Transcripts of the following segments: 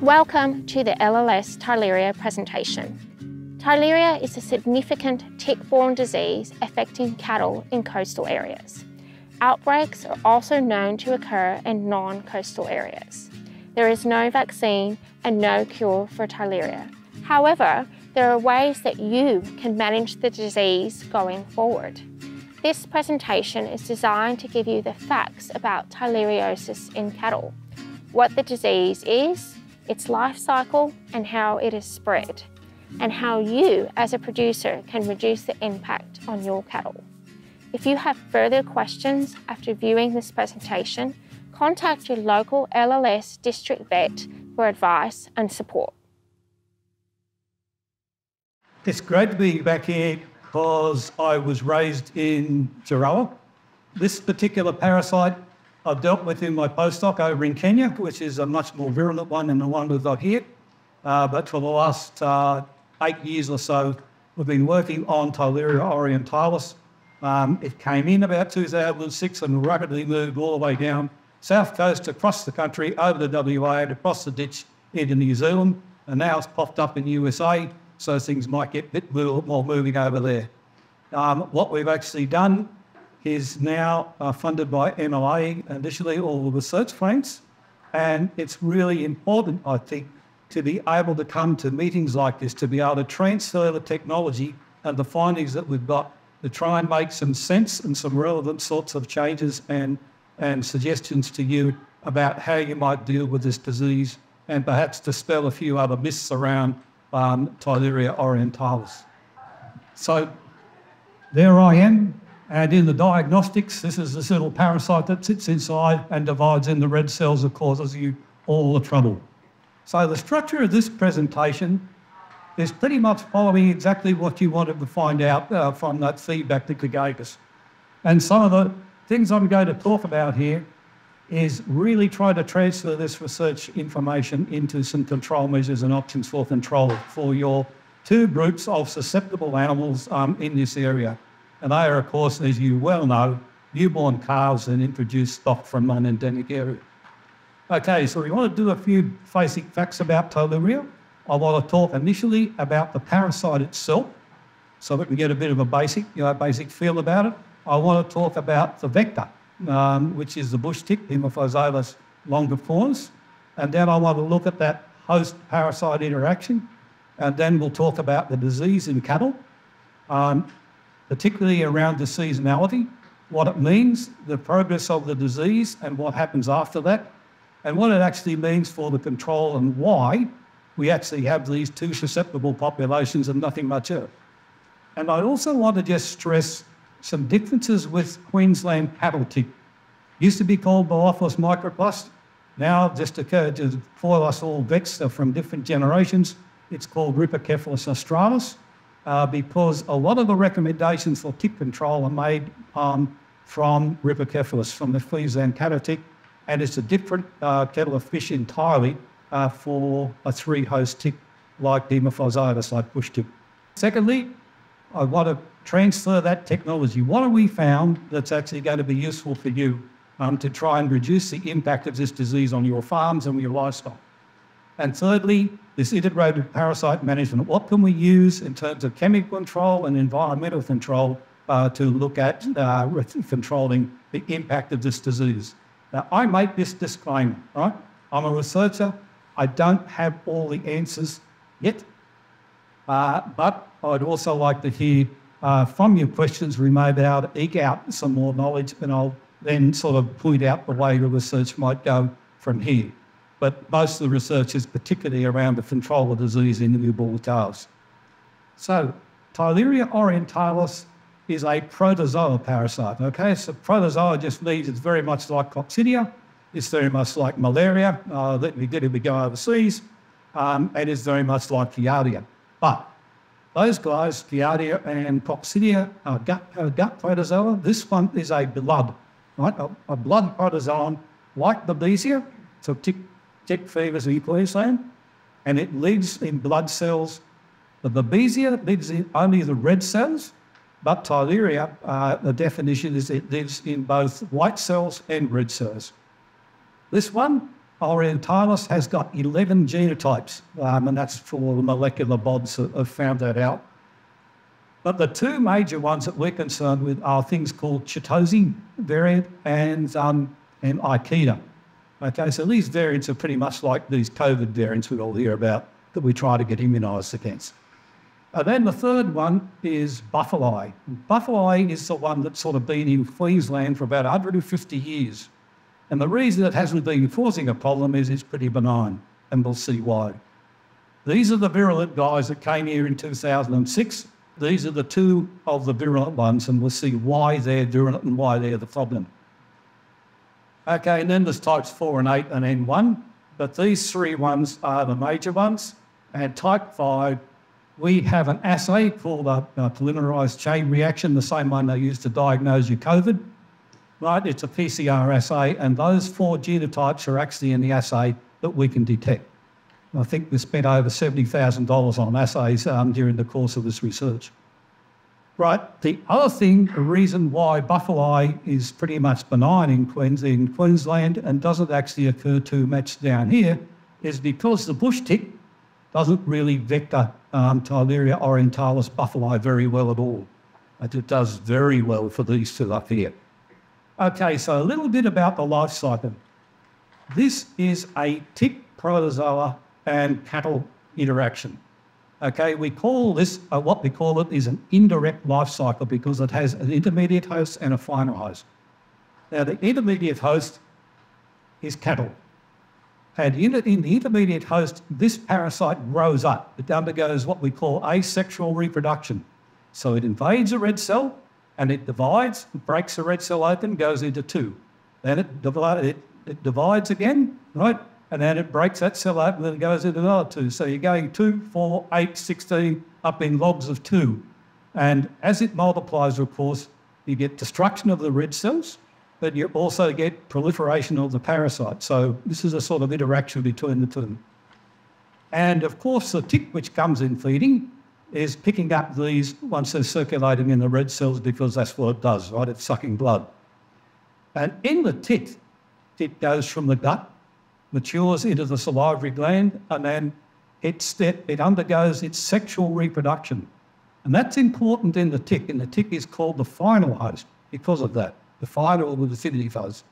Welcome to the LLS Theileria presentation. Theileria is a significant tick-borne disease affecting cattle in coastal areas. Outbreaks are also known to occur in non-coastal areas. There is no vaccine and no cure for Theileria. However, there are ways that you can manage the disease going forward. This presentation is designed to give you the facts about theileriosis in cattle, what the disease is, its life cycle and how it is spread, and how you as a producer can reduce the impact on your cattle. If you have further questions after viewing this presentation, contact your local LLS district vet for advice and support. It's great to be back here because I was raised in Tarawa. This particular parasite I've dealt with in my postdoc over in Kenya, which is a much more virulent one than the one we've got here. Uh, but for the last uh, eight years or so, we've been working on Theileria orientalis. Um, it came in about 2006 and rapidly moved all the way down south coast across the country, over the WA and across the ditch into New Zealand. And now it's popped up in the USA so things might get a bit more moving over there. Um, what we've actually done is now uh, funded by MLA initially, all the research grants, and it's really important, I think, to be able to come to meetings like this, to be able to transfer the technology and the findings that we've got to try and make some sense and some relevant sorts of changes and, and suggestions to you about how you might deal with this disease and perhaps dispel a few other myths around um, orientalis. So there I am. And in the diagnostics, this is this little parasite that sits inside and divides in the red cells that causes you all the trouble. So the structure of this presentation is pretty much following exactly what you wanted to find out uh, from that feedback that you gave us. And some of the things I'm going to talk about here is really try to transfer this research information into some control measures and options for control for your two groups of susceptible animals um, in this area. And they are, of course, as you well know, newborn calves and introduced stock from an endemic area. Okay, so we want to do a few basic facts about Theileria. I want to talk initially about the parasite itself, so that we get a bit of a basic, you know, basic feel about it. I want to talk about the vector, um, which is the bush tick, Haemaphysalis longicornis. And then I want to look at that host parasite interaction. And then we'll talk about the disease in cattle, um, particularly around the seasonality, what it means, the progress of the disease, and what happens after that, and what it actually means for the control and why we actually have these two susceptible populations and nothing much else. And I also want to just stress some differences with Queensland cattle tick. Used to be called Boophilus microplus. Now, just occurred to for us all vets from different generations, it's called Rhipicephalus australis uh, because a lot of the recommendations for tick control are made um, from Rhipicephalus, from the Queensland cattle tick, and it's a different uh, kettle of fish entirely uh, for a three-host tick like Haemaphysalis, like bush tick. Secondly, I want to transfer that technology. What have we found that's actually going to be useful for you um, to try and reduce the impact of this disease on your farms and your livestock? And thirdly, this integrated parasite management. What can we use in terms of chemical control and environmental control uh, to look at uh, controlling the impact of this disease? Now, I make this disclaimer, right? I'm a researcher. I don't have all the answers yet, uh, but I'd also like to hear uh, from your questions, we may be able to eke out some more knowledge, and I'll then sort of point out the way the research might go from here. But most of the research is particularly around the control of disease in newborn calves. So, Theileria orientalis is a protozoa parasite. Okay, so protozoa just means it's very much like coccidia, it's very much like malaria. Uh, let me get it we go overseas, um, and it's very much like Giardia. But those guys, Giardia and Coccidia, are gut, are gut protozoa. This one is a blood, right? A, a blood protozoan like Babesia, so tick, tick fevers in Queensland, and it lives in blood cells. The Babesia lives in only the red cells, but Theileria, uh, the definition is it lives in both white cells and red cells. This one orientalis has got 11 genotypes, um, and that's for the molecular bods that have found that out. But the two major ones that we're concerned with are things called Chitose variant and, um, and Ikeda. Okay, so these variants are pretty much like these COVID variants we all hear about that we try to get immunised against. And then the third one is buffalo. Buffalo is the one that's sort of been in Queensland for about 150 years. And the reason it hasn't been causing a problem is it's pretty benign, and we'll see why. These are the virulent guys that came here in 2006. These are the two of the virulent ones, and we'll see why they're virulent and why they're the problem. Okay, and then there's types 4 and 8 and N1, but these three ones are the major ones. And type 5, we have an assay called a, a polymerase chain reaction, the same one they use to diagnose your COVID. Right, it's a PCR assay, and those four genotypes are actually in the assay that we can detect. I think we spent over $70,000 on assays um, during the course of this research. Right. The other thing, the reason why buffalo is pretty much benign in Queensland, Queensland and doesn't actually occur too much down here is because the bush tick doesn't really vector um, Theileria orientalis buffalo very well at all. But it does very well for these two up here. Okay, so a little bit about the life cycle. This is a tick protozoa and cattle interaction. Okay, we call this, uh, what we call it is an indirect life cycle because it has an intermediate host and a final host. Now, the intermediate host is cattle. And in, in the intermediate host, this parasite grows up. It undergoes what we call asexual reproduction. So it invades a red cell and it divides, breaks the red cell open, goes into two. Then it, it, it divides again, right? And then it breaks that cell open and then it goes into another two. So you're going 2, 4, 8, 16 up in logs of 2. And as it multiplies, of course, you get destruction of the red cells, but you also get proliferation of the parasite. So this is a sort of interaction between the two. And of course, the tick which comes in feeding is picking up these once they're circulating in the red cells because that's what it does, right? It's sucking blood. And in the tick, it goes from the gut matures into the salivary gland, and then it, it undergoes its sexual reproduction. And that's important in the tick, and the tick is called the final host because of that, the final or the definitive host.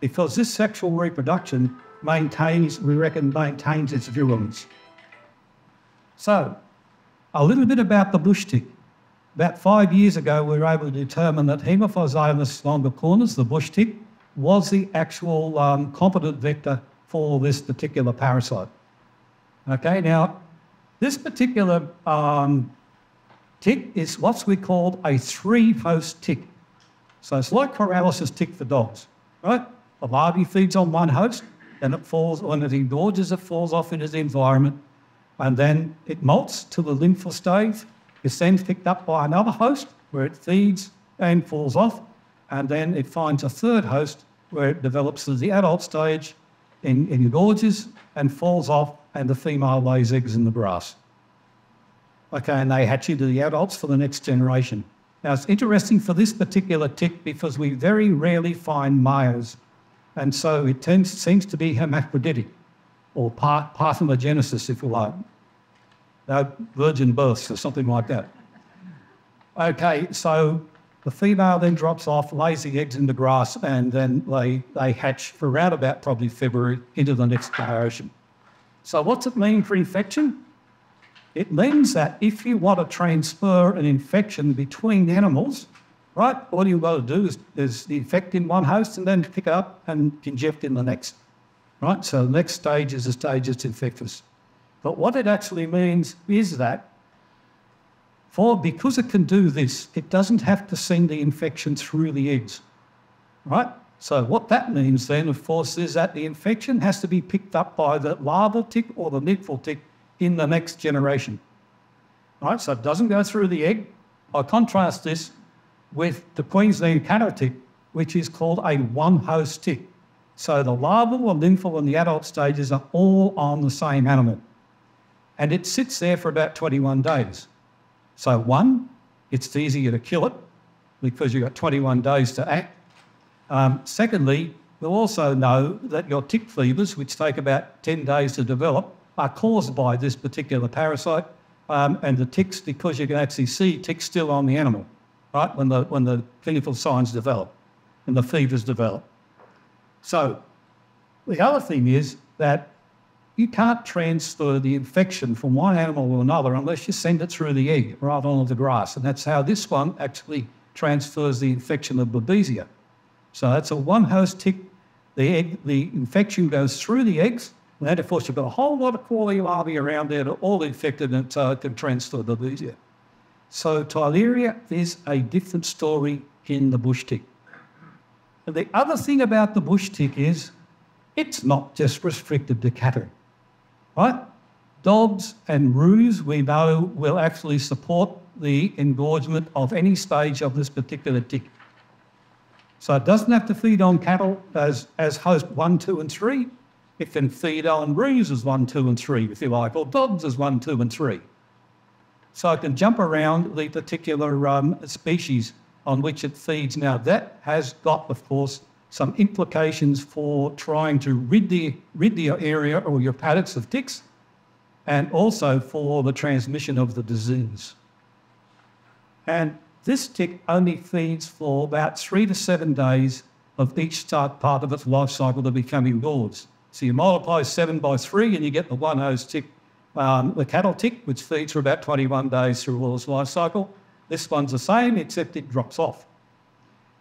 Because this sexual reproduction maintains, we reckon, maintains its virulence. So, a little bit about the bush tick. About five years ago, we were able to determine that Haemaphysalis longicornis, the bush tick, was the actual um, competent vector for this particular parasite. Okay, now this particular um, tick is what we call a three-host tick. So it's like paralysis tick for dogs, right? The larvae feeds on one host, then it falls, when it engorges, it falls off into the environment, and then it molts to the nymphal stage. It's then picked up by another host where it feeds and falls off, and then it finds a third host where it develops to the adult stage in, in gorges and falls off, and the female lays eggs in the grass. Okay, and they hatch into the adults for the next generation. Now, it's interesting for this particular tick because we very rarely find males, and so it tends, seems to be hermaphroditic or parthenogenesis, if you like. No, virgin births or something like that. Okay, so the female then drops off, lays the eggs in the grass, and then they, they hatch for around about probably February into the next generation. So, what's it mean for infection? It means that if you want to transfer an infection between animals, right, all you've got to do is, is infect in one host and then pick up and inject in the next. Right? So, the next stage is the stage that's infectious. But what it actually means is that for because it can do this, it doesn't have to send the infection through the eggs, right? So what that means then, of course, is that the infection has to be picked up by the larval tick or the nymphal tick in the next generation, right? So it doesn't go through the egg. I contrast this with the Queensland cattle tick, which is called a one-host tick. So the larval, the nymphal, and the adult stages are all on the same animal. And it sits there for about 21 days. So, one, it's easier to kill it because you've got 21 days to act. Um, secondly, We'll also know that your tick fevers, which take about 10 days to develop, are caused by this particular parasite. Um, and the ticks, because you can actually see ticks still on the animal, right, when the, when the clinical signs develop and the fevers develop. So the other thing is that you can't transfer the infection from one animal to another unless you send it through the egg rather than the grass. And that's how this one actually transfers the infection of Babesia. So that's a one host tick. The, egg, the infection goes through the eggs, and of course, you've got a whole lot of quality larvae around there that are all infected and so it can transfer Babesia. So Theileria is a different story in the bush tick. And the other thing about the bush tick is it's not just restricted to cattle, right? Dogs and roos, we know, will actually support the engorgement of any stage of this particular tick. So it doesn't have to feed on cattle as, as host one, two, and three. It can feed on roos as one, two, and three, if you like, or dogs as one, two, and three. So it can jump around the particular um, species on which it feeds. Now, that has got, of course, some implications for trying to rid the, rid the area or your paddocks of ticks and also for the transmission of the disease. And this tick only feeds for about three to seven days of each start part of its life cycle to become indoors. So you multiply seven by three and you get the one host tick, um, the cattle tick, which feeds for about 21 days through all its life cycle. This one's the same, except it drops off.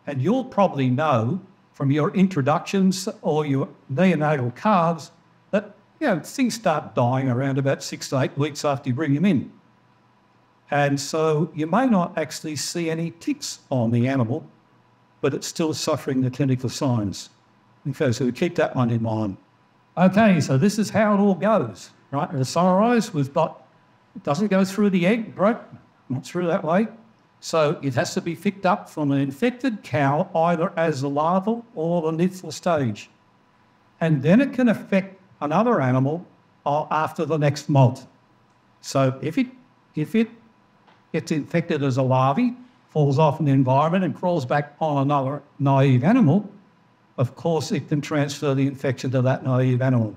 And you'll probably know from your introductions or your neonatal calves that you know, things start dying around about six to eight weeks after you bring them in. And so you may not actually see any ticks on the animal, but it's still suffering the clinical signs. Okay, so we keep that one in mind. Okay, so this is how it all goes, right? To summarize, we've got, it doesn't go through the egg, right? Not through that way. So it has to be picked up from an infected cow, either as a larval or the nymphal stage. And then it can affect another animal uh, after the next molt. So if it, if it gets infected as a larvae, falls off in the environment and crawls back on another naive animal, of course it can transfer the infection to that naive animal.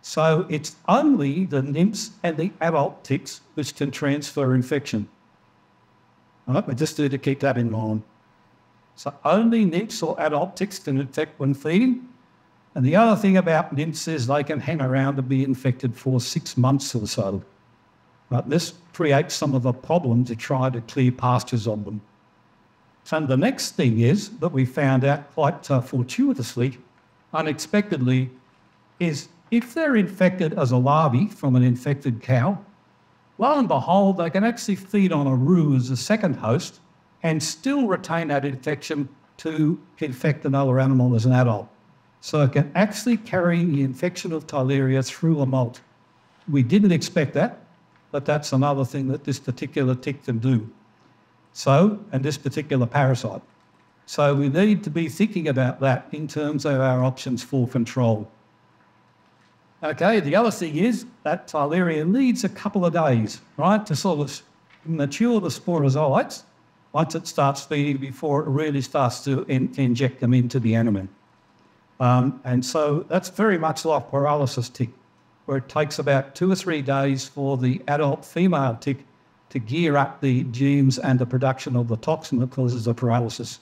So it's only the nymphs and the adult ticks which can transfer infection. Right, we just to keep that in mind. So only nymphs or adult ticks can infect when feeding. And the other thing about nymphs is they can hang around and be infected for six months or so. But this creates some of the problem to try to clear pastures on them. And the next thing is that we found out quite uh, fortuitously, unexpectedly, is if they're infected as a larvae from an infected cow, lo and behold, they can actually feed on a roo as a second host and still retain that infection to infect another animal as an adult. So it can actually carry the infection of Theileria through a molt. We didn't expect that, but that's another thing that this particular tick can do. So, and this particular parasite. So we need to be thinking about that in terms of our options for control. Okay, the other thing is that Theileria needs a couple of days, right, to sort of mature the sporozoites once it starts feeding before it really starts to in- inject them into the animal. Um, and so that's very much like paralysis tick where it takes about two or three days for the adult female tick to gear up the genes and the production of the toxin that causes the paralysis.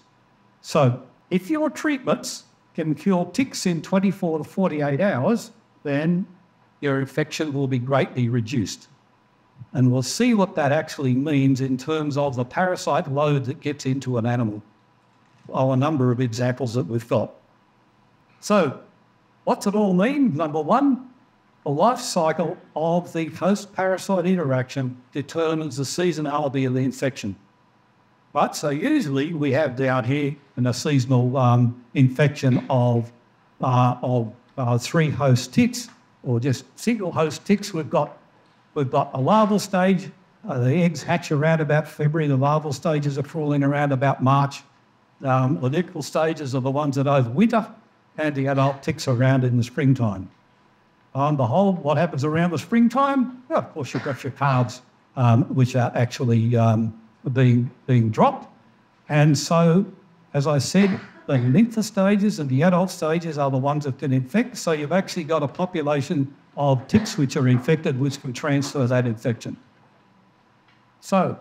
So, if your treatments can cure ticks in 24 to 48 hours, then your infection will be greatly reduced. And we'll see what that actually means in terms of the parasite load that gets into an animal. Oh, a number of examples that we've got. So, what's it all mean? Number one, the life cycle of the host parasite interaction determines the seasonality of the infection. Right, so usually we have down here in a seasonal um, infection of, uh, of uh, three host ticks or just single host ticks. We've got, we've got a larval stage. Uh, the eggs hatch around about February. The larval stages are crawling around about March. Um, the nymphal stages are the ones that overwinter, and the adult ticks are around in the springtime. On the whole, what happens around the springtime? Of course, you've got your calves, um, which are actually um, being, being dropped. And so, as I said, the nympha stages and the adult stages are the ones that can infect. So you've actually got a population of ticks which are infected, which can transfer that infection. So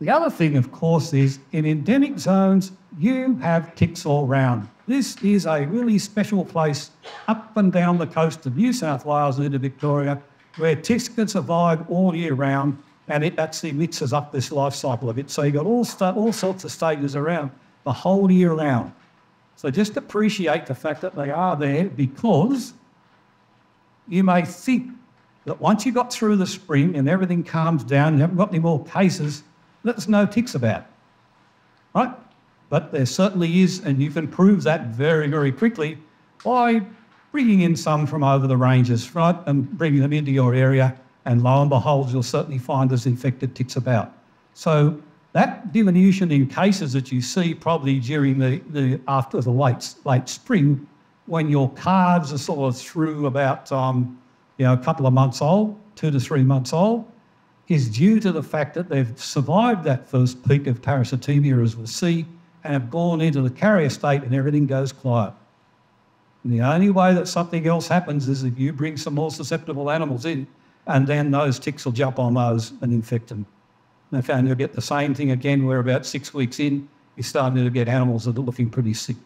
the other thing, of course, is in endemic zones, you have ticks all round. This is a really special place up and down the coast of New South Wales into Victoria where ticks can survive all year round and it actually mixes up this life cycle of it. So you've got all, all sorts of stages around the whole year round. So just appreciate the fact that they are there because you may think that once you got through the spring and everything calms down, you haven't got any more cases, there's no ticks about, right? But there certainly is, and you can prove that very, very quickly by bringing in some from over the ranges, right, and bringing them into your area, and lo and behold, you'll certainly find there's infected ticks about. So that diminution in cases that you see probably during the, the after the late late spring, when your calves are sort of through about um, you know a couple of months old, two to three months old, is due to the fact that they've survived that first peak of parasitemia, as we'll see, and have gone into the carrier state and everything goes quiet. And the only way that something else happens is if you bring some more susceptible animals in, and then those ticks will jump on those and infect them. Okay, found you'll get the same thing again, We're about six weeks in, you're starting to get animals that are looking pretty sick.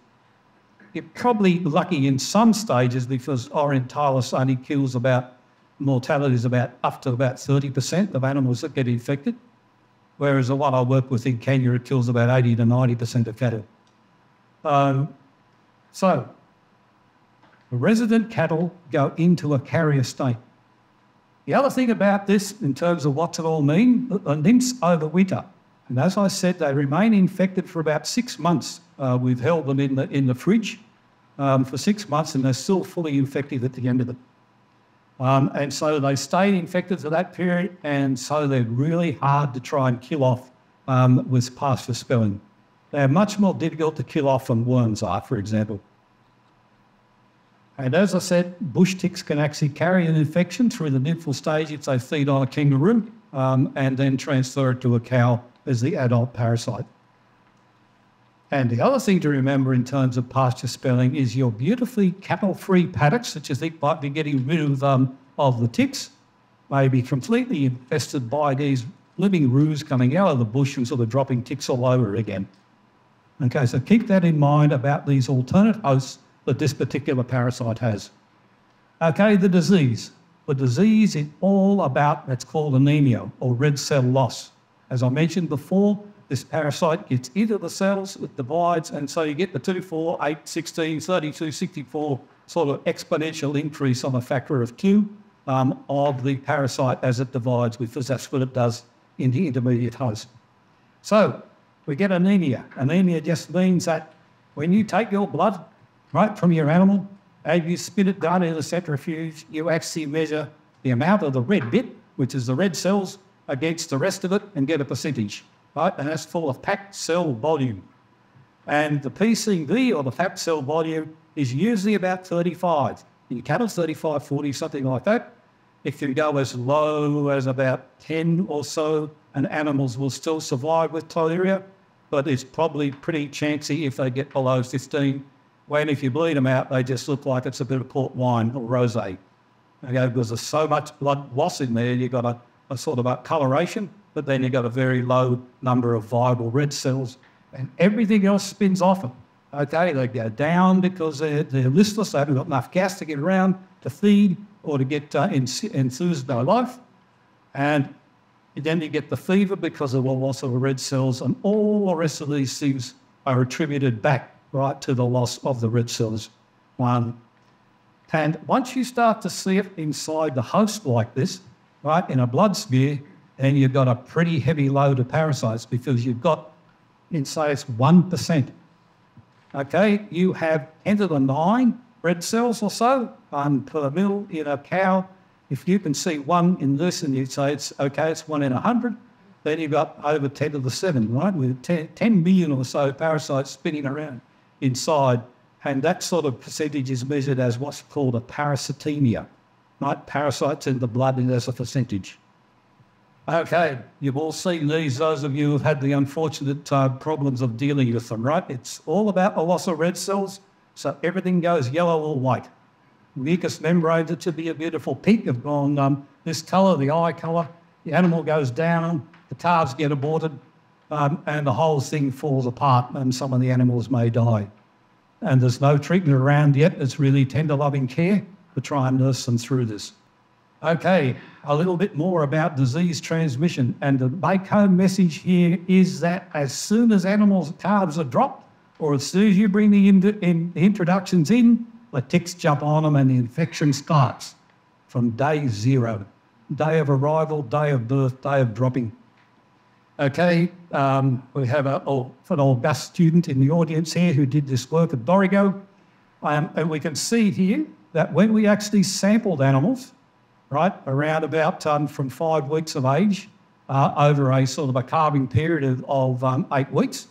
You're probably lucky in some stages because Orientalis only kills about mortality is about up to about 30% of animals that get infected, whereas the one I work with in Kenya, it kills about 80 to 90% of cattle. Um, so, resident cattle go into a carrier state. The other thing about this, in terms of what's it all mean, the nymphs overwinter. And as I said, they remain infected for about six months. Uh, we've held them in the, in the fridge um, for six months and they're still fully infected at the end of it. Um, and so they stayed infected for that period, and so they're really hard to try and kill off um, with pasture spelling. They're much more difficult to kill off than worms are, for example. And as I said, bush ticks can actually carry an infection through the nymphal stage if they feed on a kangaroo um, and then transfer it to a cow as the adult parasite. And the other thing to remember in terms of pasture spelling is your beautifully cattle-free paddocks that you think might be getting rid of, um, of the ticks may be completely infested by these living roos coming out of the bush and sort of dropping ticks all over again. Okay, so keep that in mind about these alternate hosts that this particular parasite has. Okay, the disease. The disease is all about what's called anemia or red cell loss. As I mentioned before, this parasite gets into the cells, it divides, and so you get the 2, 4, 8, 16, 32, 64 sort of exponential increase on a factor of 2 um, of the parasite as it divides, because that's what it does in the intermediate host. So we get anemia. Anemia just means that when you take your blood, right, from your animal, and you spit it down in a centrifuge, you actually measure the amount of the red bit, which is the red cells, against the rest of it and get a percentage right? And that's full of packed cell volume. And the PCV or the packed cell volume is usually about 35. In cattle, 35, 40, something like that. It can go as low as about 10 or so, and animals will still survive with tularemia, but it's probably pretty chancy if they get below 15. When if you bleed them out, they just look like it's a bit of port wine or rosé. Okay, because there's so much blood loss in there, you've got a, a sort of a coloration but then you've got a very low number of viable red cells, and everything else spins off them. Okay, they go down because they're, they're listless, they haven't got enough gas to get around to feed or to get uh, enthused by life. And then you get the fever because of the loss of the red cells, and all the rest of these things are attributed back right to the loss of the red cells. One. And once you start to see it inside the host like this, right, in a blood smear, and you've got a pretty heavy load of parasites because you've got, in say, it's 1%. Okay, you have 10 to the 9 red cells or so um, per mil in a cow. If you can see one in this and you say it's okay, it's one in 100, then you've got over 10 to the 7, right? With 10, 10 million or so parasites spinning around inside. And that sort of percentage is measured as what's called a parasitemia, right? Parasites in the blood and as a percentage. Okay, you've all seen these, those of you who've had the unfortunate uh, problems of dealing with them, right? It's all about the loss of red cells, so everything goes yellow or white. Mucous membranes that should be a beautiful pink have gone um, this colour, the eye colour. The animal goes down, the calves get aborted, um, and the whole thing falls apart, and some of the animals may die. And there's no treatment around yet. It's really tender loving care to try and nurse them through this. Okay, a little bit more about disease transmission. And the make home message here is that as soon as animals' calves are dropped, or as soon as you bring the, in, in, the introductions in, the ticks jump on them and the infection starts from day zero day of arrival, day of birth, day of dropping. Okay, um, we have a, oh, an august student in the audience here who did this work at Dorrigo. Um, and we can see here that when we actually sampled animals, right, around about um, from five weeks of age uh, over a sort of a calving period of, of um, eight weeks,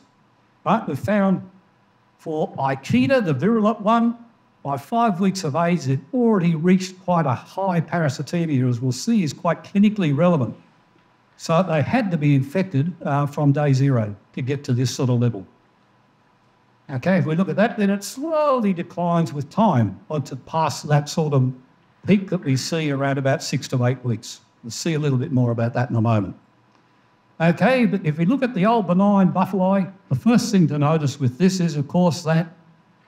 right, we found for Ikeda, the virulent one, by five weeks of age, it already reached quite a high parasitemia, as we'll see, is quite clinically relevant. So they had to be infected uh, from day zero to get to this sort of level. Okay, if we look at that, then it slowly declines with time onto past that sort of peak that we see around about six to eight weeks. We'll see a little bit more about that in a moment. Okay, but if we look at the old benign buffalo, the first thing to notice with this is, of course, that,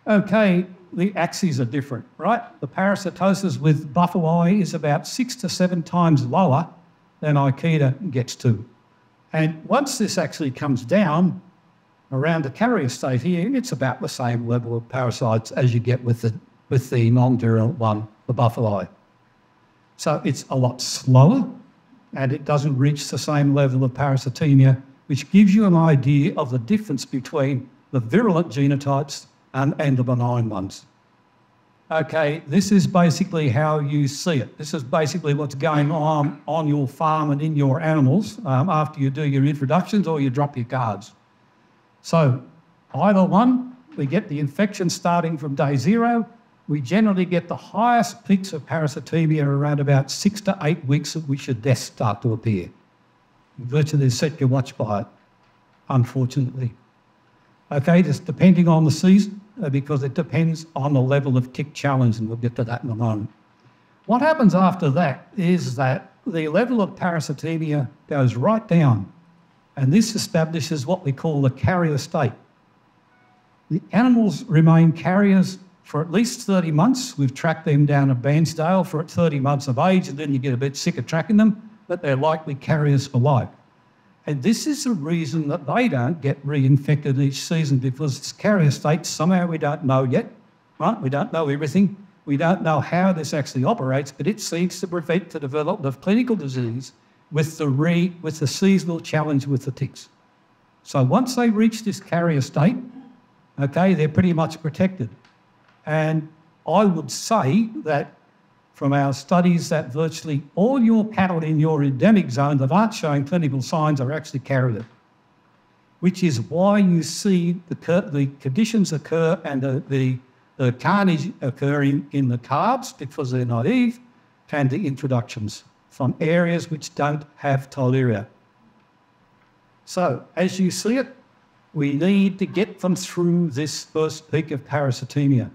okay, the axes are different, right? The parasitosis with buffalo is about six to seven times lower than Ikeda gets to. And once this actually comes down around the carrier state here, it's about the same level of parasites as you get with the, with the non-virulent one, the buffalo. So it's a lot slower and it doesn't reach the same level of parasitemia, which gives you an idea of the difference between the virulent genotypes and, and the benign ones. Okay, this is basically how you see it. This is basically what's going on on your farm and in your animals um, after you do your introductions or you drop your cards. So, either one, we get the infection starting from day zero. We generally get the highest peaks of parasitemia around about six to eight weeks at which the deaths start to appear. Virtually set your watch by it, unfortunately. Okay, just depending on the season, Uh, because it depends on the level of tick challenge, and we'll get to that in a moment. What happens after that is that the level of parasitemia goes right down, and this establishes what we call the carrier state. The animals remain carriers for at least 30 months. We've tracked them down at Bairnsdale for 30 months of age, and then you get a bit sick of tracking them, but they're likely carriers for life. And this is the reason that they don't get reinfected each season because it's carrier state. Somehow we don't know yet, right? We don't know everything. We don't know how this actually operates, but it seems to prevent the development of clinical disease with the, re, with the seasonal challenge with the ticks. So once they reach this carrier state, okay, they're pretty much protected. And I would say that from our studies that virtually all your cattle in your endemic zone that aren't showing clinical signs are actually carrier, which is why you see the, the conditions occur and the, the, the carnage occurring in the calves because they're naive and the introductions from areas which don't have Theileria. So, as you see it, we need to get them through this first peak of parasitemia.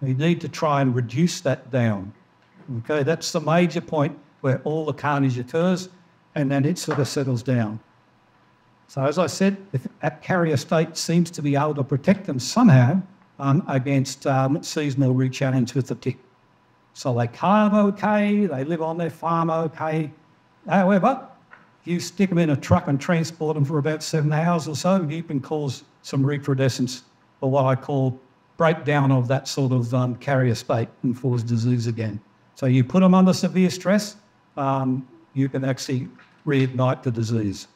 We need to try and reduce that down. Okay, that's the major point where all the carnage occurs and then it sort of settles down. So as I said, that carrier state seems to be able to protect them somehow um, against um, seasonal rechallenge with the tick. So they calve okay, they live on their farm okay. However, if you stick them in a truck and transport them for about seven hours or so, you can cause some recrudescence or what I call breakdown of that sort of um, carrier state and cause disease again. So you put them under severe stress, um, you can actually reignite the disease.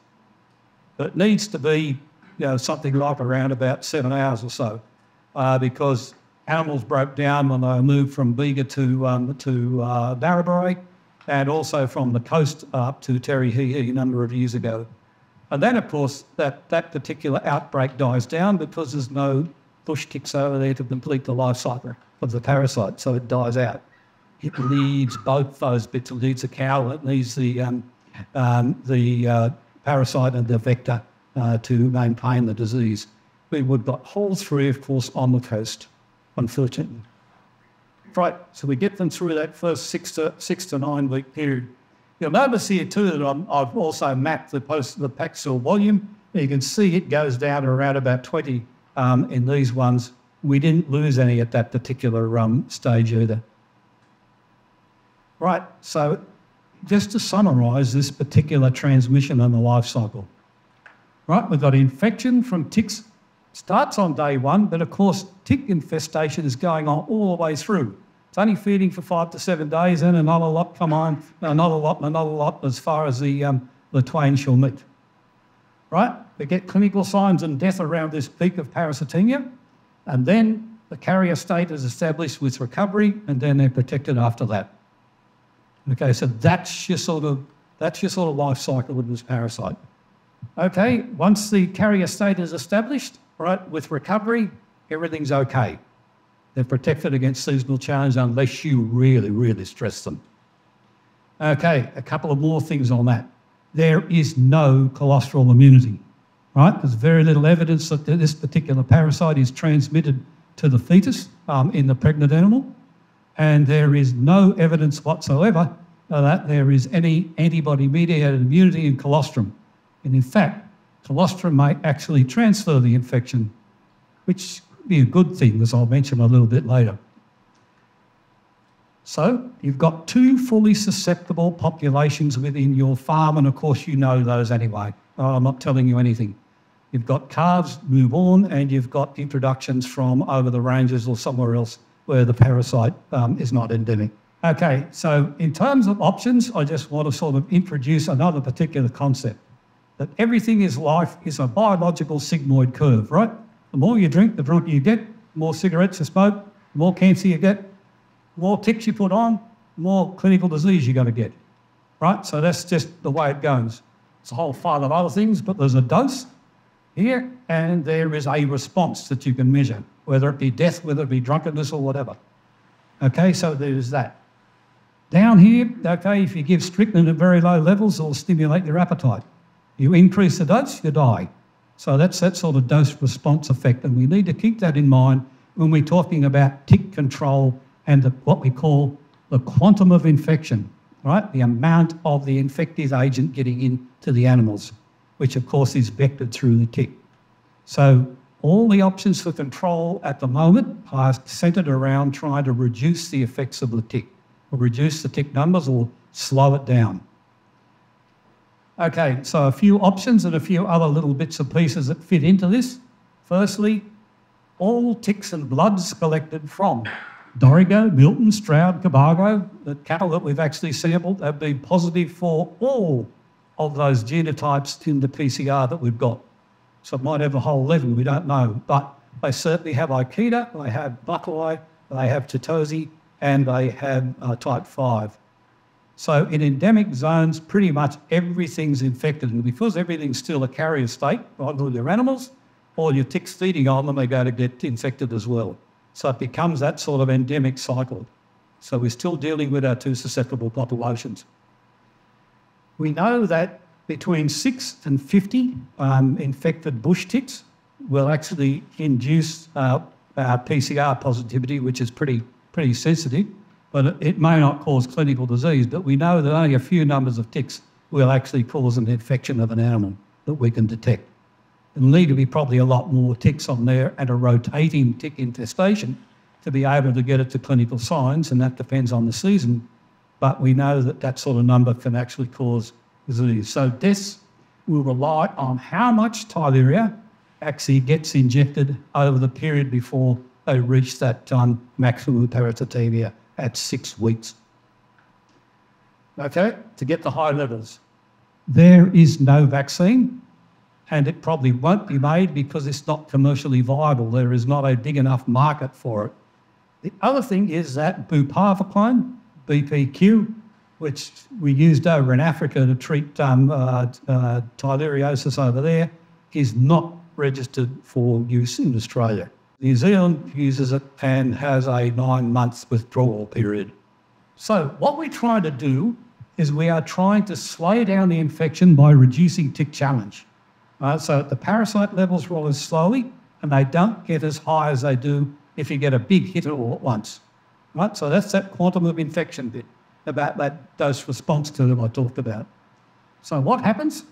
But it needs to be you know, something like around about seven hours or so, uh, because animals broke down when they moved from Bega to, um, to uh, and also from the coast up to Terry a number of years ago. And then, of course, that, that particular outbreak dies down because there's no bush ticks over there to complete the life cycle of the parasite, so it dies out it needs both those bits. It needs the cow, it needs the, um, um, the uh, parasite and the vector uh, to maintain the disease. We would got all three, of course, on the coast, unfortunately. Right, so we get them through that first six to six to nine week period. You'll notice here too that i have also mapped the post the cell volume. You can see it goes down to around about 20 um, in these ones. We didn't lose any at that particular um, stage either. Right, so just to summarise this particular transmission and the life cycle. Right, we've got infection from ticks, starts on day one, but of course, tick infestation is going on all the way through. It's only feeding for five to seven days, and another lot come on, another lot, another lot as far as the, um, the twain shall meet. Right? We get clinical signs and death around this peak of parasitemia, and then the carrier state is established with recovery, and then they're protected after that. Okay, so that's your sort of that's your sort of life cycle with this parasite. Okay, once the carrier state is established, right, with recovery, everything's okay. They're protected against seasonal challenge unless you really, really stress them. Okay, a couple of more things on that. There is no colostral immunity, right? There's very little evidence that this particular parasite is transmitted to the fetus um, in the pregnant animal and there is no evidence whatsoever that there is any antibody mediated immunity in colostrum. And in fact, colostrum may actually transfer the infection, which could be a good thing, as I'll mention a little bit later. So you've got two fully susceptible populations within your farm, and of course you know those anyway. I'm not telling you anything. You've got calves newborn, and you've got introductions from over the ranges or somewhere else where the parasite um, is not endemic. Okay, so in terms of options, I just want to sort of introduce another particular concept that everything is life is a biological sigmoid curve, right? The more you drink, the drunker you get, the more cigarettes you smoke, the more cancer you get, the more ticks you put on, the more clinical disease you're going to get, right? So that's just the way it goes. It's a whole file of other things, but there's a dose here, and there is a response that you can measure whether it be death, whether it be drunkenness or whatever. Okay, so there's that. Down here, okay, if you give strychnine at very low levels, it'll stimulate your appetite. You increase the dose, you die. So that's that sort of dose response effect, and we need to keep that in mind when we're talking about tick control and the, what we call the quantum of infection, right? The amount of the infective agent getting into the animals, which of course is vectored through the tick. So all the options for control at the moment are centred around trying to reduce the effects of the tick, or reduce the tick numbers or slow it down. Okay, so a few options and a few other little bits and pieces that fit into this. Firstly, all ticks and bloods collected from Dorrigo, Milton, Stroud, Cobargo, the cattle that we've actually sampled have been positive for all of those genotypes in the PCR that we've got. So it might have a whole 11, we don't know. But they certainly have Ikeda, they have Buckeye, they have Chitose, and they have uh, type 5. So in endemic zones, pretty much everything's infected. And because everything's still a carrier state, either your animals or your ticks feeding on them, they go to get infected as well. So it becomes that sort of endemic cycle. So we're still dealing with our two susceptible populations. We know that between 6 and 50 um, infected bush ticks will actually induce uh, uh, PCR positivity, which is pretty, pretty sensitive, but it may not cause clinical disease. But we know that only a few numbers of ticks will actually cause an infection of an animal that we can detect. There'll need to be probably a lot more ticks on there and a rotating tick infestation to be able to get it to clinical signs, and that depends on the season. But we know that that sort of number can actually cause disease. So this will rely on how much Theileria actually gets injected over the period before they reach that um, maximum parasitemia at six weeks. Okay, to get the high levels. There is no vaccine, and it probably won't be made because it's not commercially viable. There is not a big enough market for it. The other thing is that buparvaquone, BPQ, which we used over in Africa to treat um, uh, uh, over there, is not registered for use in Australia. New Zealand uses it and has a nine month withdrawal period. So, what we're trying to do is we are trying to slow down the infection by reducing tick challenge. Right? So the parasite levels rise slowly and they don't get as high as they do if you get a big hit all at once. Right? So that's that quantum of infection bit about that dose response to them I talked about. So what happens?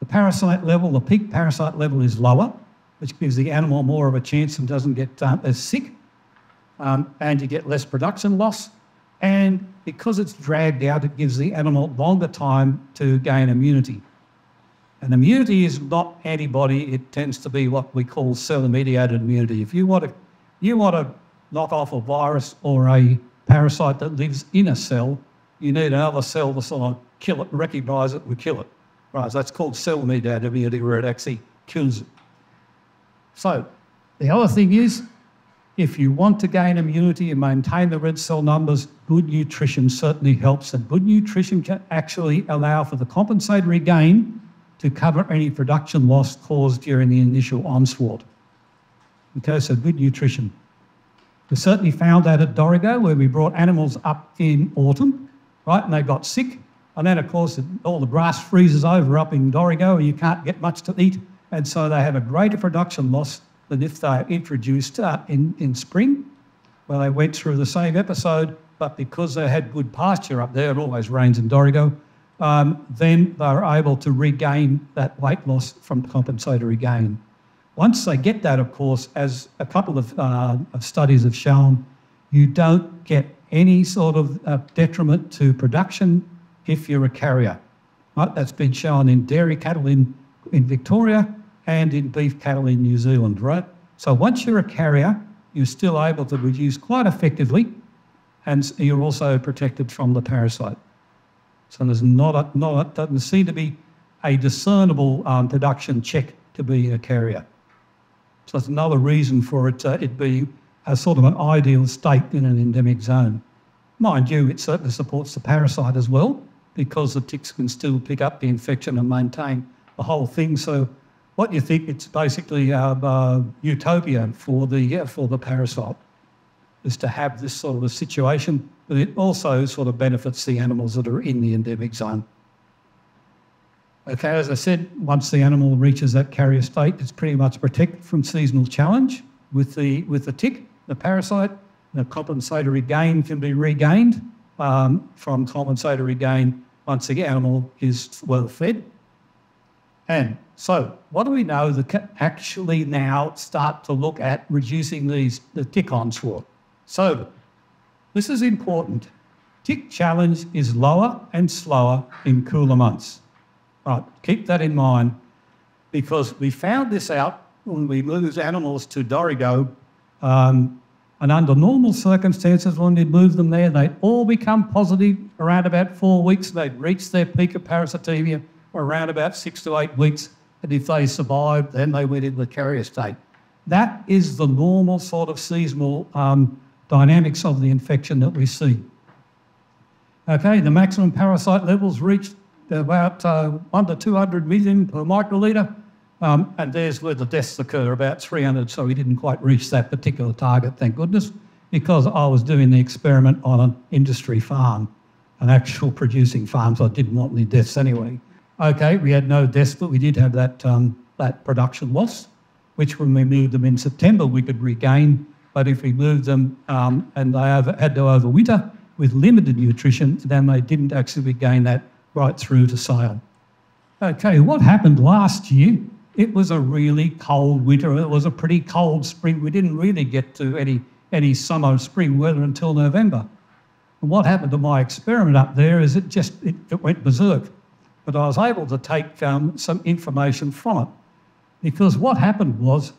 The parasite level, the peak parasite level is lower, which gives the animal more of a chance and doesn't get um, as sick, um, and you get less production loss. And because it's dragged out, it gives the animal longer time to gain immunity. And immunity is not antibody, it tends to be what we call cell mediated immunity. If you want to, you want to knock off a virus or a parasite that lives in a cell, you need another cell to sort of kill it, recognise it, and kill it. Right, so that's called cell mediated immunity where it actually kills it. So the other thing is, if you want to gain immunity and maintain the red cell numbers, good nutrition certainly helps. And good nutrition can actually allow for the compensatory gain to cover any production loss caused during the initial onslaught. Okay, so good nutrition. We certainly found that at Dorrigo, where we brought animals up in autumn, right, and they got sick. And then, of course, all the grass freezes over up in Dorrigo, and you can't get much to eat. And so they have a greater production loss than if they are introduced uh, in, in spring, where they went through the same episode, but because they had good pasture up there, it always rains in Dorrigo, um, then they're able to regain that weight loss from compensatory gain. Once they get that, of course, as a couple of, uh, of studies have shown, you don't get any sort of uh, detriment to production if you're a carrier. Right? That's been shown in dairy cattle in, in Victoria and in beef cattle in New Zealand, right? So once you're a carrier, you're still able to reduce quite effectively and you're also protected from the parasite. So there's not a, not a, doesn't seem to be a discernible um, production check to be a carrier. So that's another reason for it, uh, it being a sort of an ideal state in an endemic zone. Mind you, it certainly supports the parasite as well because the ticks can still pick up the infection and maintain the whole thing. So what you think it's basically uh, uh, utopia for the uh, for the parasite is to have this sort of a situation, but it also sort of benefits the animals that are in the endemic zone. As I said, once the animal reaches that carrier state, it's pretty much protected from seasonal challenge with the with the tick, the parasite. The compensatory gain can be regained um, from compensatory gain once the animal is well fed. And so, what do we know that can actually now start to look at reducing these the tick onslaught? So, this is important. Tick challenge is lower and slower in cooler months. Right, keep that in mind because we found this out when we moved animals to Dorrigo. Um, and under normal circumstances, when we move them there, they'd all become positive around about four weeks. They'd reach their peak of parasitemia around about six to eight weeks. And if they survived, then they went into the carrier state. That is the normal sort of seasonal um, dynamics of the infection that we see. Okay, the maximum parasite levels reached about uh, 1 to 200 million per microlitre. Um, and there's where the deaths occur, about 300. So we didn't quite reach that particular target, thank goodness, because I was doing the experiment on an industry farm, an actual producing farm, so I didn't want any deaths anyway. Okay, we had no deaths, but we did have that, um, that production loss, which when we moved them in September, we could regain. But if we moved them um, and they over, had to overwinter with limited nutrition, then they didn't actually regain that right through to sale. Okay, what happened last year? It was a really cold winter. It was a pretty cold spring. We didn't really get to any, any summer, spring weather until November. And what happened to my experiment up there is it just it, it went berserk. But I was able to take um, some information from it. Because what happened was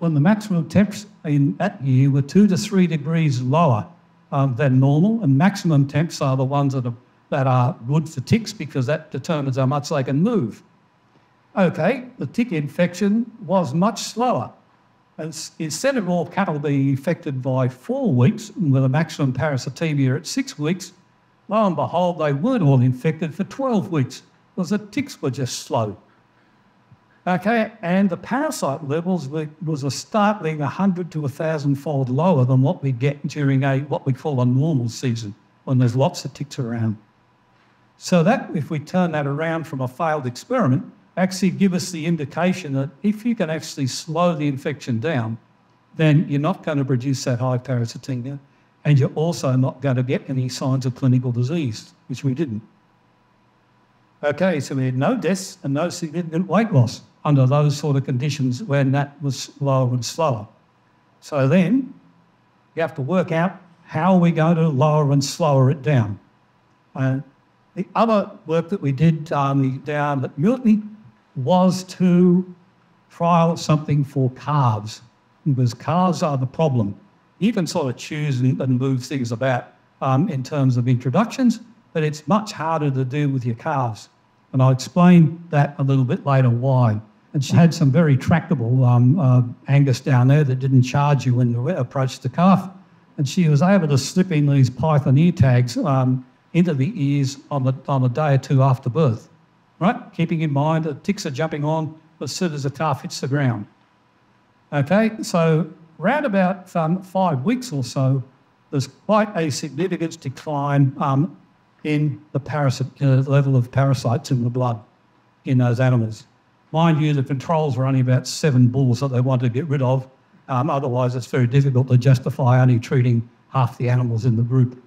when the maximum temps in that year were two to three degrees lower um, than normal, and maximum temps are the ones that are that are good for ticks because that determines how much they can move. Okay, the tick infection was much slower. Instead of all cattle being infected by four weeks with a maximum parasitemia at six weeks, lo and behold, they weren't all infected for 12 weeks because the ticks were just slow. Okay, and the parasite levels were, was a startling 100 to 1,000 fold lower than what we get during a what we call a normal season when there's lots of ticks around. So that, if we turn that around from a failed experiment, actually give us the indication that if you can actually slow the infection down, then you're not going to produce that high parasitemia, and you're also not going to get any signs of clinical disease, which we didn't. Okay, so we had no deaths and no significant weight loss under those sort of conditions when that was lower and slower. So then you have to work out how are we going to lower and slower it down. And the other work that we did um, down at Mutiny was to trial something for calves, because calves are the problem. You can sort of choose and, and move things about um, in terms of introductions, but it's much harder to do with your calves. And I'll explain that a little bit later why. And she had some very tractable um, uh, Angus down there that didn't charge you when you approached the calf. And she was able to slip in these python ear tags um, into the ears on the, on day or two after birth, right? Keeping in mind that ticks are jumping on as soon as the calf hits the ground. Okay, so around about um, five weeks or so, there's quite a significant decline um, in the parasite, uh, level of parasites in the blood in those animals. Mind you, the controls were only about seven bulls that they wanted to get rid of. Um, otherwise, it's very difficult to justify only treating half the animals in the group.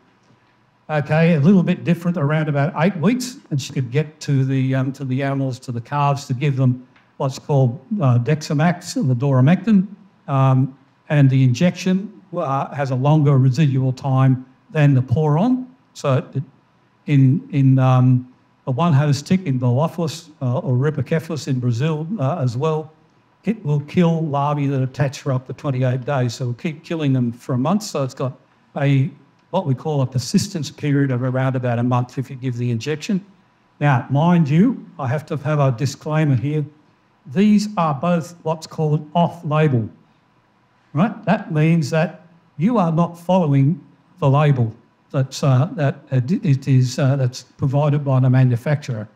Okay, a little bit different around about eight weeks, and she could get to the um, to the animals, to the calves, to give them what's called uh, Dectomax and the Doramectin, um, and the injection uh, has a longer residual time than the pour on. So in, in um, a one-host tick in Boophilus uh, or Rhipicephalus in Brazil uh, as well, it will kill larvae that attach for up to 28 days. So we'll keep killing them for a month. So it's got a what we call a persistence period of around about a month if you give the injection. Now, mind you, I have to have a disclaimer here. These are both what's called off-label, right? That means that you are not following the label that's, uh, that it is, uh, that's provided by the manufacturer,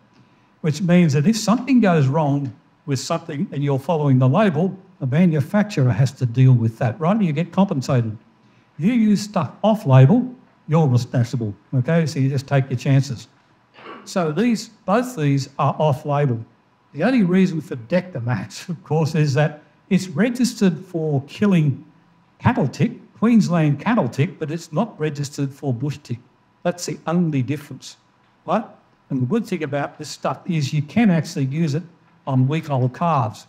which means that if something goes wrong with something and you're following the label, the manufacturer has to deal with that, right? You get compensated. You use stuff off label, you're responsible, okay? So you just take your chances. So these, both these are off label. The only reason for Dectomax, of course, is that it's registered for killing cattle tick Queensland cattle tick, but it's not registered for bush tick. That's the only difference, right? And the good thing about this stuff is you can actually use it on weak old calves.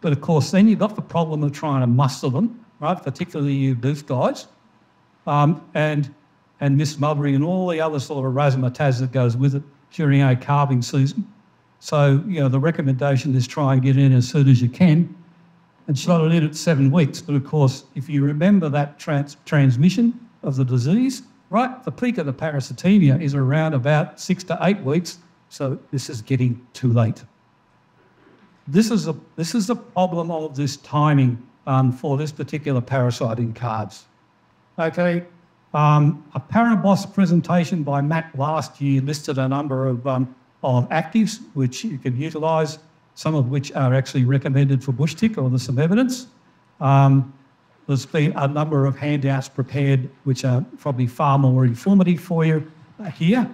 But of course, then you've got the problem of trying to muster them, right? Particularly you booth guys, um, and and Miss Mulberry and all the other sort of razzmatazz that goes with it during a calving season. So, you know, the recommendation is try and get in as soon as you can and slotted in at seven weeks. But of course, if you remember that trans- transmission of the disease, right, the peak of the parasitemia is around about six to eight weeks. So this is getting too late. This is a this is the problem of this timing um, for this particular parasite in cards. Okay, um, a ParaBoss presentation by Matt last year listed a number of, um, of actives which you can utilise some of which are actually recommended for bush tick, or there's some evidence. Um, there's been a number of handouts prepared which are probably far more informative for you here.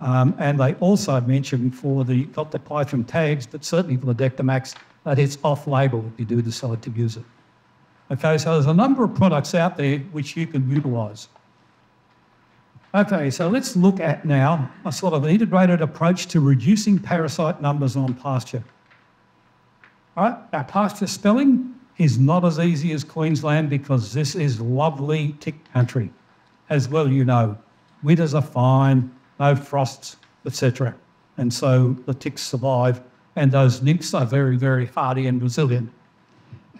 Um, and they also mention for the, not the Python tags, but certainly for the Dectomax, that it's off-label if you do decide to use it. Okay, so there's a number of products out there which you can utilise. Okay, so let's look at now a sort of integrated approach to reducing parasite numbers on pasture. Right? Our pasture spelling is not as easy as Queensland because this is lovely tick country. As well, you know, winters are fine, no frosts, etc. And so the ticks survive, and those nymphs are very, very hardy and resilient.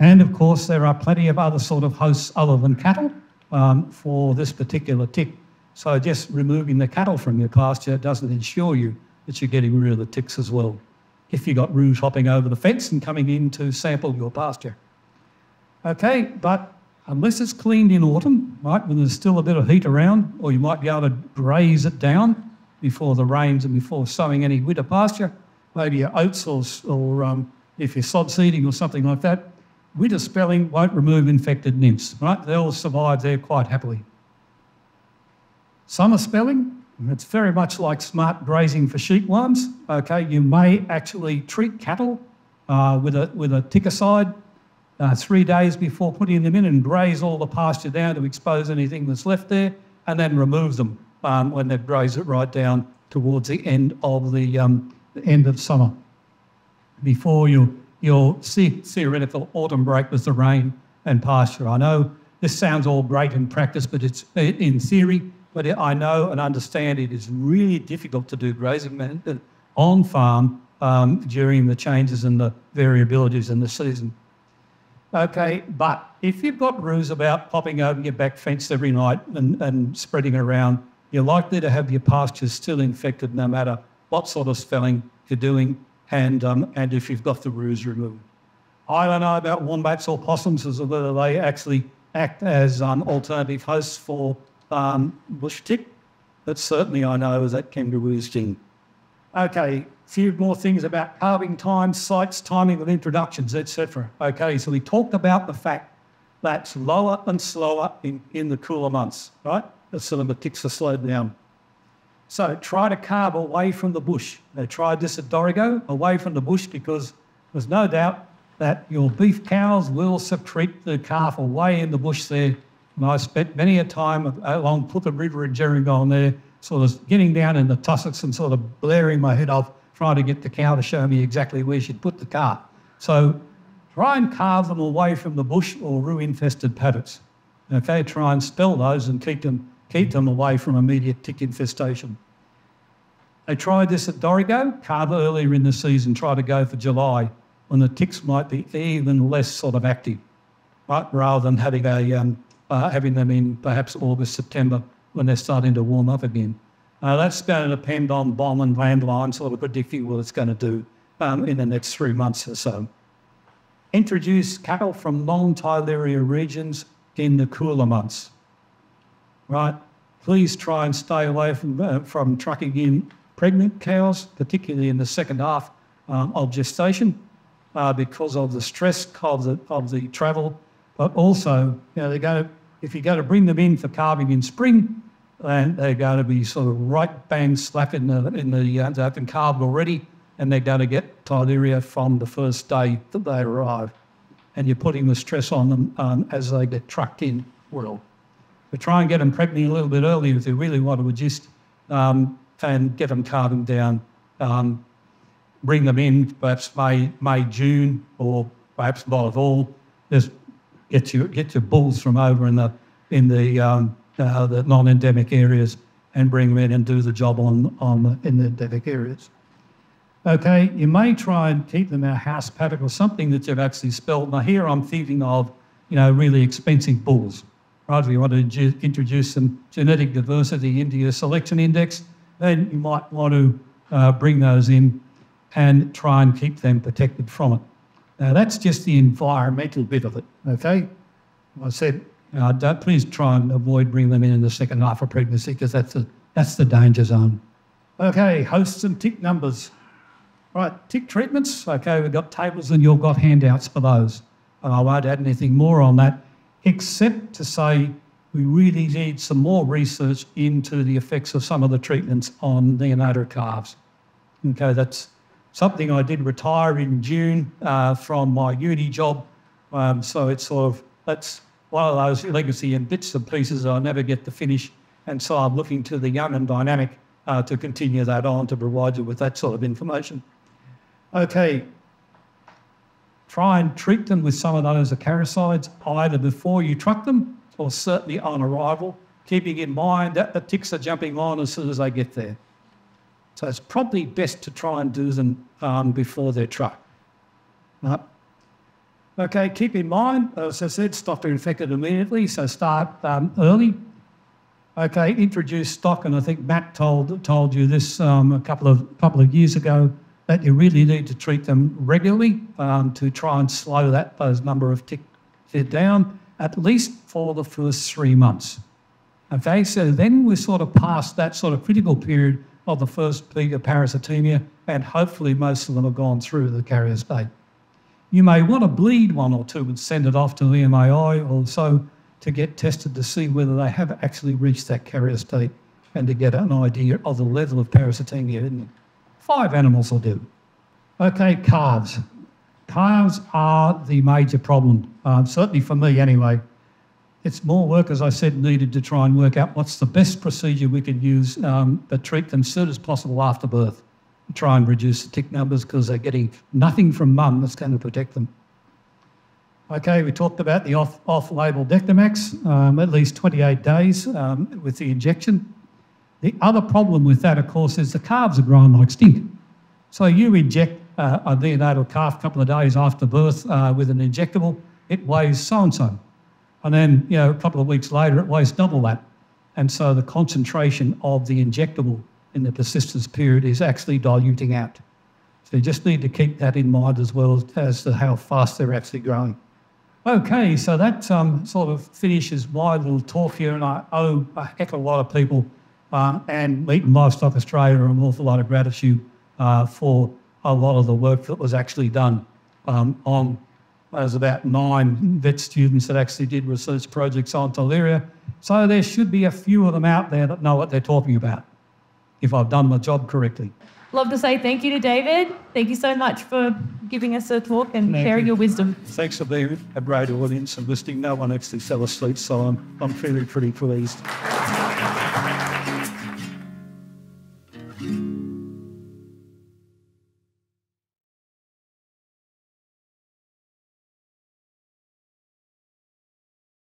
And of course, there are plenty of other sort of hosts other than cattle um, for this particular tick. So just removing the cattle from your pasture doesn't ensure you that you're getting rid of the ticks as well if you've got roos hopping over the fence and coming in to sample your pasture. Okay, but unless it's cleaned in autumn, right, when there's still a bit of heat around, or you might be able to graze it down before the rains and before sowing any winter pasture, maybe your oats or, or um, if you're sod seeding or something like that, winter spelling won't remove infected nymphs, right? They'll survive there quite happily. Summer spelling, It's very much like smart grazing for sheep worms. Okay, you may actually treat cattle uh, with a with a tickercide uh, three days before putting them in and graze all the pasture down to expose anything that's left there, and then remove them um, when they've grazed it right down towards the end of the, um, the end of summer. Before you your theoretical autumn break with the rain and pasture. I know this sounds all great in practice, but it's in theory but I know and understand it is really difficult to do grazing management on farm um, during the changes and the variabilities in the season. Okay, but if you've got roos about popping over your back fence every night and, and spreading around, you're likely to have your pastures still infected no matter what sort of spelling you're doing and, um, and if you've got the ruse removed. I don't know about wombats or possums as to whether they actually act as um, alternative hosts for um, bush tick, but certainly I know that kangaroo sting. Okay, a few more things about carving times, sites, timing of introductions, etc. Okay, so we talked about the fact that's lower and slower in, in the cooler months, right? The ticks are slowed down. So try to carve away from the bush. They tried this at Dorrigo, away from the bush, because there's no doubt that your beef cows will secrete the calf away in the bush there and I spent many a time along Clifford River in Gerringong there, sort of getting down in the tussocks and sort of blaring my head off, trying to get the cow to show me exactly where she'd put the calf. So try and carve them away from the bush or rue-infested paddocks. Okay, try and spell those and keep them, keep them away from immediate tick infestation. They tried this at Dorrigo, carve earlier in the season, try to go for July, when the ticks might be even less sort of active, right? rather than having a um, uh, having them in perhaps August, September when they're starting to warm up again. Uh, that's going to depend on BOM and landline sort of predicting what it's going to do um, in the next three months or so. Introduce cattle from non-Theileria regions in the cooler months. Right? Please try and stay away from, uh, from trucking in pregnant cows, particularly in the second half um, of gestation, uh, because of the stress of the, of the travel but also, you know, they're going to, if you're going to bring them in for calving in spring, and they're going to be sort of right bang slap in the, in the uh, they've been calved already, and they're going to get Theileria from the first day that they arrive. And you're putting the stress on them um, as they get trucked in. Well, try and get them pregnant a little bit earlier if you really want to adjust um, and get them calving down. Um, bring them in perhaps May, May, June, or perhaps not at all. There's get your get your bulls from over in the in the um, uh, the non-endemic areas and bring them in and do the job on on the, in the endemic areas. Okay, you may try and keep them in a house paddock or something that you've actually spelled. Now here I'm thinking of you know really expensive bulls. Right, if you want to introduce some genetic diversity into your selection index, then you might want to uh, bring those in and try and keep them protected from it. Now, that's just the environmental bit of it, okay? I said, uh, don't, please try and avoid bringing them in in the second half of pregnancy because that's the, that's the danger zone. Okay, hosts and tick numbers. Right, tick treatments. Okay, we've got tables and you've got handouts for those. And I won't add anything more on that, except to say we really need some more research into the effects of some of the treatments on neonatal calves. Okay, that's something I did retire in June uh, from my uni job. Um, so it's sort of, that's one of those legacy and bits and pieces I never get to finish. And so I'm looking to the young and dynamic uh, to continue that on to provide you with that sort of information. Okay, try and treat them with some of those acaricides either before you truck them or certainly on arrival, keeping in mind that the ticks are jumping on as soon as they get there. So it's probably best to try and do them um, before they're trucked. Okay, keep in mind, as I said, stock are infected immediately, so start um, early. Okay, introduce stock, and I think Matt told told you this um, a couple of couple of years ago that you really need to treat them regularly um, to try and slow that those number of tick down at least for the first three months. Okay, so then we're sort of past that sort of critical period of the first peak of parasitemia, and hopefully most of them have gone through the carrier state. You may want to bleed one or two and send it off to the MAI or so to get tested to see whether they have actually reached that carrier state and to get an idea of the level of parasitemia in them. Five animals will do. Okay, calves. Calves are the major problem, um, certainly for me anyway. It's more work, as I said, needed to try and work out what's the best procedure we could use um, to treat them as soon as possible after birth. Try and reduce the tick numbers because they're getting nothing from mum that's going to protect them. Okay, we talked about the off, off-label Dectomax, um, at least 28 days um, with the injection. The other problem with that, of course, is the calves are growing like stink. So you inject uh, a neonatal calf a couple of days after birth uh, with an injectable, it weighs so-and-so. And then, you know, a couple of weeks later, it weighs double that. And so the concentration of the injectable in the persistence period is actually diluting out. So you just need to keep that in mind as well as to how fast they're actually growing. Okay, so that um, sort of finishes my little talk here, and I owe a heck of a lot of people uh, and Meat and Livestock Australia an awful lot of gratitude uh, for a lot of the work that was actually done um, on there's about nine vet students that actually did research projects on Theileria. So there should be a few of them out there that know what they're talking about, if I've done my job correctly. Love to say thank you to David. Thank you so much for giving us a talk and Thank sharing you. your wisdom. Thanks for being a great audience and listening. No one actually fell asleep, so I'm, I'm feeling pretty pleased.